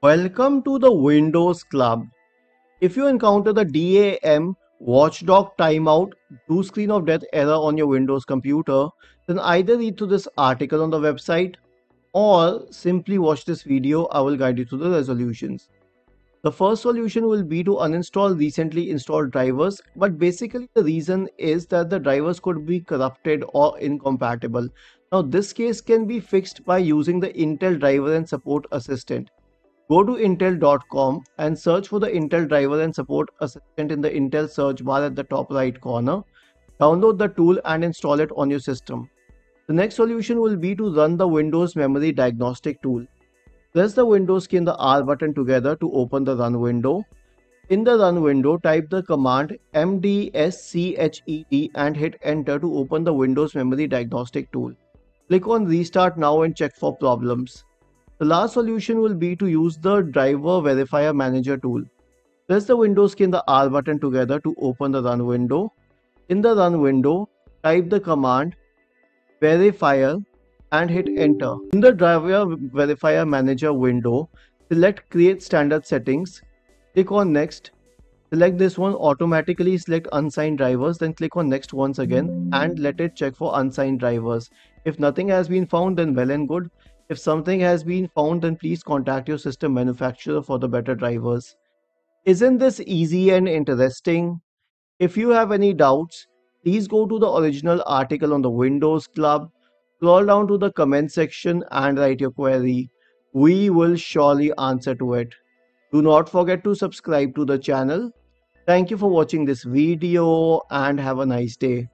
Welcome to the Windows Club. If you encounter the DAM watchdog timeout blue screen of death error on your Windows computer, then either read through this article on the website or simply watch this video. I will guide you through the resolutions. The first solution will be to uninstall recently installed drivers, but basically the reason is that the drivers could be corrupted or incompatible. Now this case can be fixed by using the Intel driver and support assistant. Go to intel.com and search for the Intel driver and support assistant in the Intel search bar at the top right corner. Download the tool and install it on your system. The next solution will be to run the Windows Memory Diagnostic tool. Press the Windows key and the R button together to open the run window. In the run window, type the command mdsched and hit enter to open the Windows Memory Diagnostic tool. Click on restart now and check for problems. The last solution will be to use the Driver Verifier Manager tool. Press the Windows key and the R button together to open the run window. In the run window, type the command verifier and hit enter. In the Driver Verifier Manager window, select Create Standard Settings, click on Next, select this one automatically select unsigned drivers then click on next once again and let it check for unsigned drivers if nothing has been found then well and good if something has been found, then please contact your system manufacturer for the better drivers. Isn't this easy and interesting? If you have any doubts, please go to the original article on the Windows Club, scroll down to the comment section and write your query. We will surely answer to it. Do not forget to subscribe to the channel. Thank you for watching this video and have a nice day.